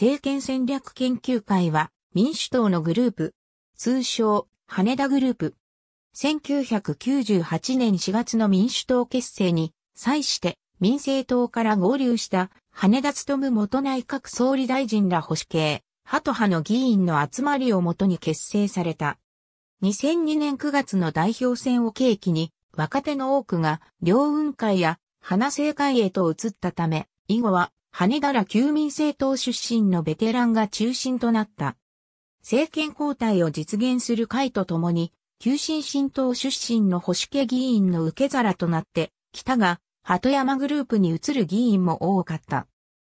政権戦略研究会は民主党のグループ、通称、羽田グループ。1998年4月の民主党結成に際して民政党から合流した羽田務元内閣総理大臣ら保守系、ハト派の議員の集まりをもとに結成された。2002年9月の代表選を契機に若手の多くが両運会や花政会へと移ったため、以後は羽田ら旧民政党出身のベテランが中心となった。政権交代を実現する会とともに、旧新新党出身の保守家議員の受け皿となって、北が鳩山グループに移る議員も多かった。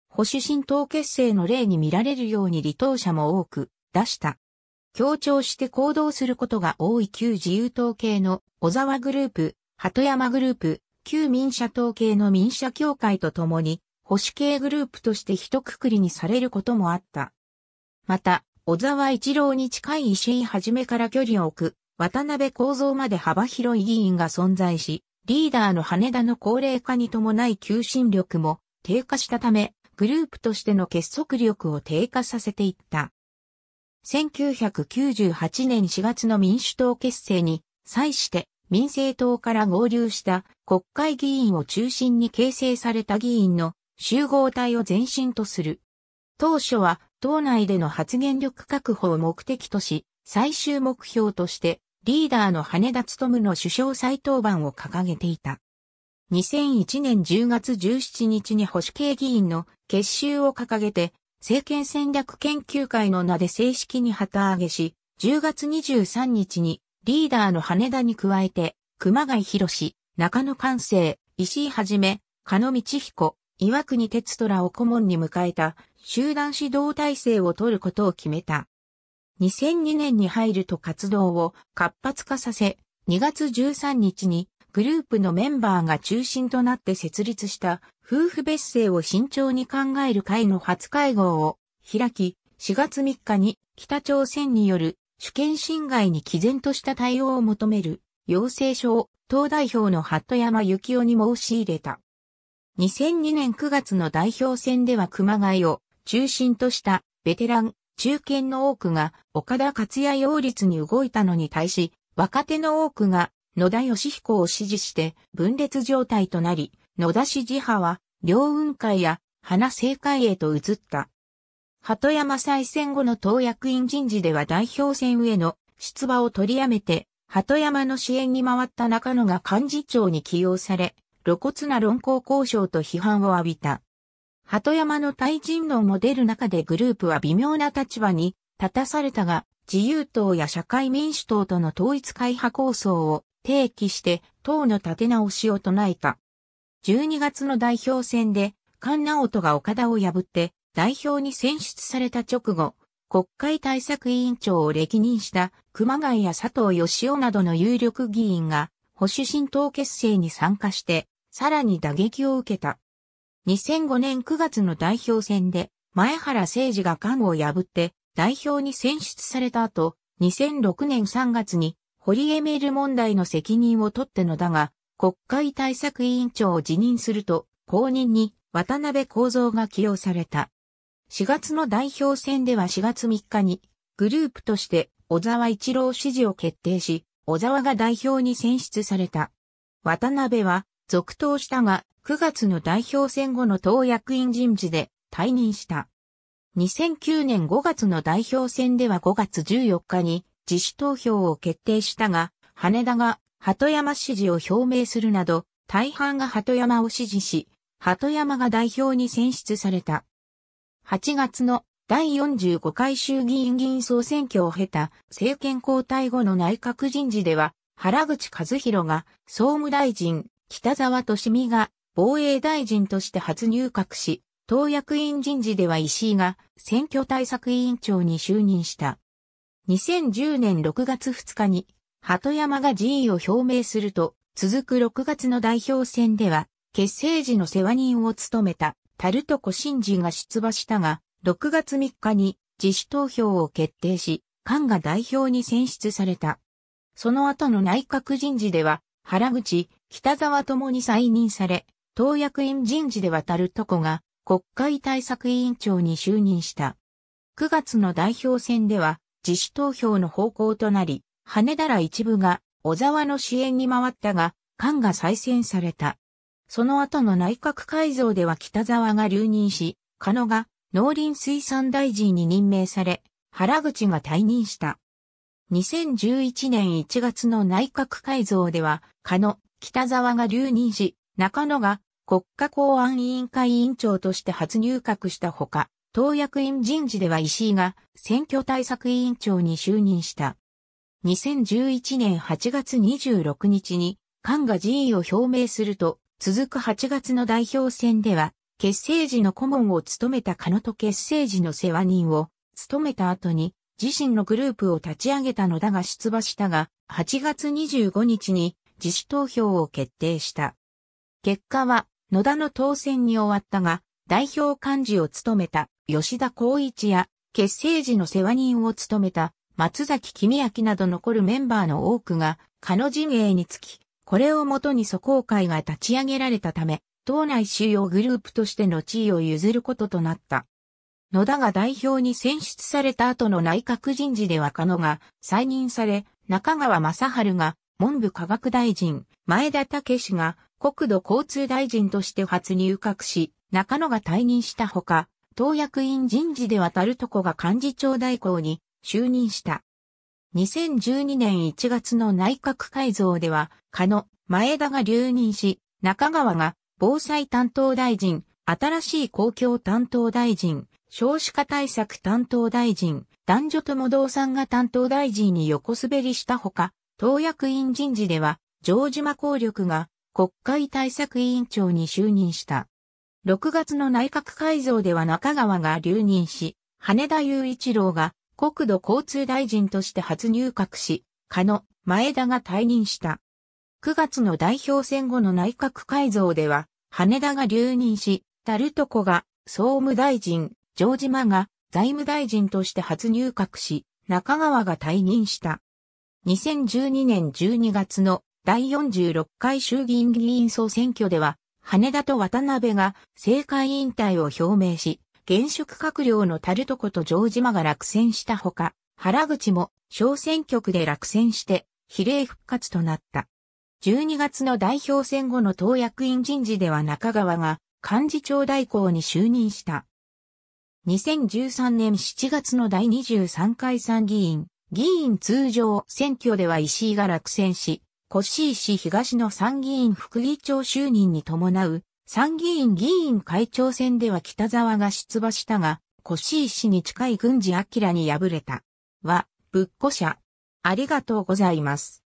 保守新党結成の例に見られるように離党者も多く出した。協調して行動することが多い旧自由党系の小沢グループ、鳩山グループ、旧民社党系の民社協会とともに、保守系グループとして一括りにされることもあった。また、小沢一郎に近い石井はじめから距離を置く、渡辺構造まで幅広い議員が存在し、リーダーの羽田の高齢化に伴い求心力も低下したため、グループとしての結束力を低下させていった。1998年4月の民主党結成に際して民政党から合流した国会議員を中心に形成された議員の集合体を前身とする。当初は党内での発言力確保を目的とし、最終目標としてリーダーの羽田務の首相再登板を掲げていた。2001年10月17日に保守系議員の結集を掲げて、政権戦略研究会の名で正式に旗揚げし、10月23日にリーダーの羽田に加えて、熊谷博士、中野関生、石井はじめ、加野道彦、岩国哲虎を顧問に迎えた集団指導体制を取ることを決めた。2002年に入ると活動を活発化させ、2月13日にグループのメンバーが中心となって設立した夫婦別姓を慎重に考える会の初会合を開き、4月3日に北朝鮮による主権侵害に毅然とした対応を求める要請書を党代表の鳩山幸夫に申し入れた。2002年9月の代表選では熊谷を中心としたベテラン、中堅の多くが岡田克也擁立に動いたのに対し、若手の多くが野田義彦を支持して分裂状態となり、野田支持派は両運会や花政会へと移った。鳩山再選後の党役員人事では代表選への出馬を取りやめて、鳩山の支援に回った中野が幹事長に起用され、露骨な論考交渉と批判を浴びた。鳩山の対人論も出る中でグループは微妙な立場に立たされたが、自由党や社会民主党との統一会派構想を提起して党の立て直しを唱えた。12月の代表選で、菅直人が岡田を破って代表に選出された直後、国会対策委員長を歴任した熊谷や佐藤義雄などの有力議員が保守新党結成に参加してさらに打撃を受けた。2005年9月の代表選で前原誠二が菅を破って代表に選出された後、2006年3月に堀江メール問題の責任を取ってのだが、国会対策委員長を辞任すると、後任に渡辺幸三が起用された。4月の代表選では4月3日に、グループとして小沢一郎支持を決定し、小沢が代表に選出された。渡辺は続投したが、9月の代表選後の党役員人事で退任した。2009年5月の代表選では5月14日に自主投票を決定したが、羽田が鳩山支持を表明するなど、大半が鳩山を支持し、鳩山が代表に選出された。8月の第45回衆議院議員総選挙を経た政権交代後の内閣人事では、原口和弘が総務大臣、北沢利美が防衛大臣として初入閣し、党役員人事では石井が選挙対策委員長に就任した。2010年6月2日に、鳩山が辞意を表明すると、続く6月の代表選では、結成時の世話人を務めた、タルトコ新人が出馬したが、6月3日に自主投票を決定し、菅が代表に選出された。その後の内閣人事では、原口、北沢ともに再任され、党役員人事ではタルトコが国会対策委員長に就任した。9月の代表選では自主投票の方向となり、羽田ら一部が小沢の支援に回ったが、菅が再選された。その後の内閣改造では北沢が留任し、加野が農林水産大臣に任命され、原口が退任した。2011年1月の内閣改造では、加野、北沢が留任し、中野が国家公安委員会委員長として初入閣したほか、党役員人事では石井が選挙対策委員長に就任した。2011年8月26日に、菅が辞意を表明すると、続く8月の代表選では、結成時の顧問を務めた加野と結成時の世話人を務めた後に、自身のグループを立ち上げたのだが出馬したが、8月25日に自主投票を決定した。結果は野田の当選に終わったが、代表幹事を務めた吉田光一や結成時の世話人を務めた松崎君明など残るメンバーの多くが、彼の陣営につき、これをもとに祖公会が立ち上げられたため、党内主要グループとしての地位を譲ることとなった。野田が代表に選出された後の内閣人事では加野が再任され、中川正春が文部科学大臣、前田武氏が国土交通大臣として初入閣し、中野が退任したほか、党役員人事ではタルトコが幹事長代行に就任した。2012年1月の内閣改造では、加野、前田が留任し、中川が防災担当大臣、新しい公共担当大臣、少子化対策担当大臣、男女とも同産が担当大臣に横滑りしたほか、党役員人事では、城島効力が国会対策委員長に就任した。6月の内閣改造では中川が留任し、羽田雄一郎が国土交通大臣として初入閣し、加野、前田が退任した。9月の代表選後の内閣改造では、羽田が留任し、タルトコが総務大臣、城島が財務大臣として初入閣し、中川が退任した。2012年12月の第46回衆議院議員総選挙では、羽田と渡辺が政界引退を表明し、現職閣僚のタルトコと城島が落選したほか、原口も小選挙区で落選して比例復活となった。12月の代表選後の党役員人事では中川が幹事長代行に就任した。2013年7月の第23回参議院、議員通常選挙では石井が落選し、越井市東の参議院副議長就任に伴う参議院議員会長選では北沢が出馬したが、越井市に近い軍事明に敗れた。は、ぶっこしゃ。ありがとうございます。